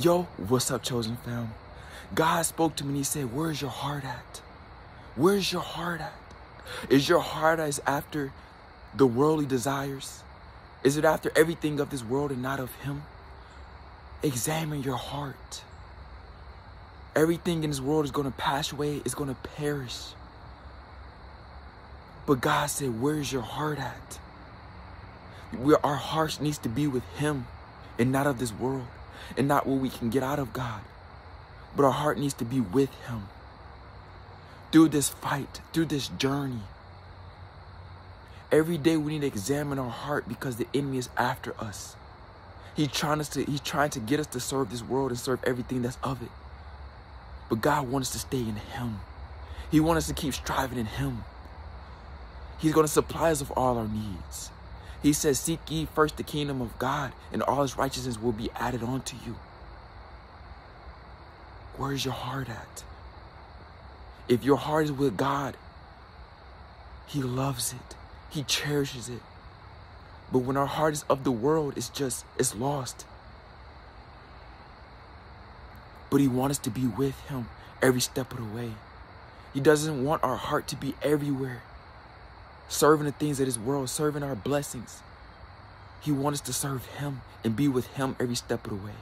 Yo, what's up, chosen fam? God spoke to me and he said, Where's your heart at? Where's your heart at? Is your heart as after the worldly desires? Is it after everything of this world and not of him? Examine your heart. Everything in this world is going to pass away, it's going to perish. But God said, Where's your heart at? Where our heart needs to be with Him and not of this world and not what we can get out of God. But our heart needs to be with Him through this fight, through this journey. Every day we need to examine our heart because the enemy is after us. He's trying us to he's trying to get us to serve this world and serve everything that's of it. But God wants us to stay in him. He wants us to keep striving in him. He's going to supply us with all our needs. He says, Seek ye first the kingdom of God, and all his righteousness will be added onto you. Where's your heart at? If your heart is with God, He loves it, He cherishes it. But when our heart is of the world, it's just, it's lost. But He wants us to be with Him every step of the way. He doesn't want our heart to be everywhere, serving the things of this world, serving our blessings. He wants us to serve Him and be with Him every step of the way.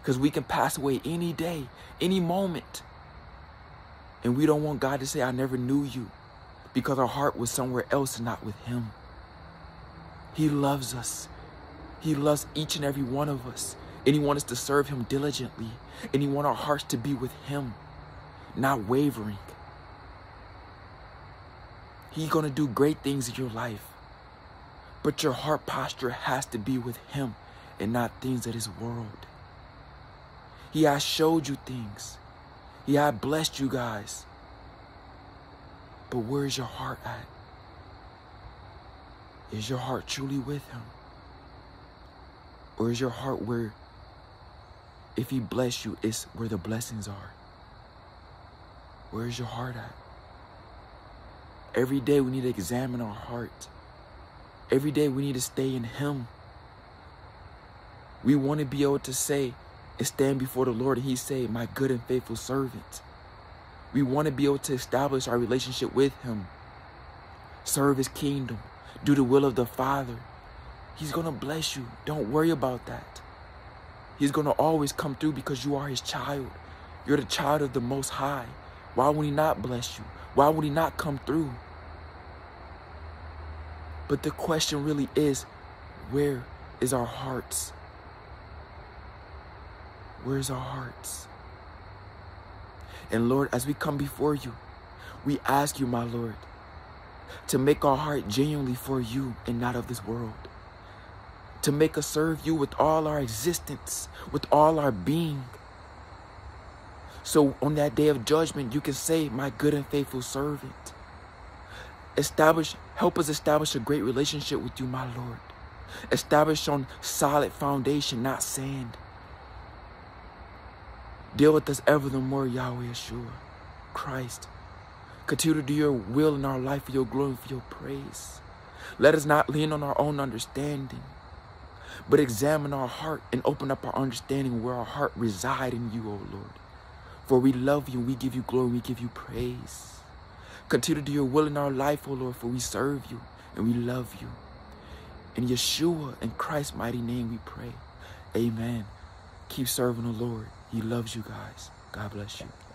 Because we can pass away any day, any moment. And we don't want God to say, I never knew you. Because our heart was somewhere else and not with Him. He loves us. He loves each and every one of us. And He wants us to serve Him diligently. And He wants our hearts to be with Him, not wavering. He's going to do great things in your life. But your heart posture has to be with Him and not things of this world. He has showed you things. He has blessed you guys. But where's your heart at? Is your heart truly with Him? Or is your heart where, if He bless you, it's where the blessings are? Where's your heart at? Every day we need to examine our heart. Every day we need to stay in Him. We want to be able to say and stand before the Lord and He say, My good and faithful servant. We want to be able to establish our relationship with Him, serve His kingdom, do the will of the Father. He's going to bless you. Don't worry about that. He's going to always come through because you are His child. You're the child of the Most High. Why would He not bless you? Why would He not come through? But the question really is where is our hearts? Where's our hearts? And Lord, as we come before you, we ask you, my Lord, to make our heart genuinely for you and not of this world. To make us serve you with all our existence, with all our being. So on that day of judgment, you can say, My good and faithful servant. Establish, help us establish a great relationship with you, my Lord. Establish on solid foundation, not sand. Deal with us ever the more, Yahweh Yeshua, Christ. Continue to do your will in our life for your glory and for your praise. Let us not lean on our own understanding, but examine our heart and open up our understanding where our heart reside in you, O Lord. For we love you, we give you glory, we give you praise. Continue to do your will in our life, O Lord, for we serve you and we love you. In Yeshua and Christ's mighty name we pray. Amen. Keep serving the Lord. He loves you guys. God bless you.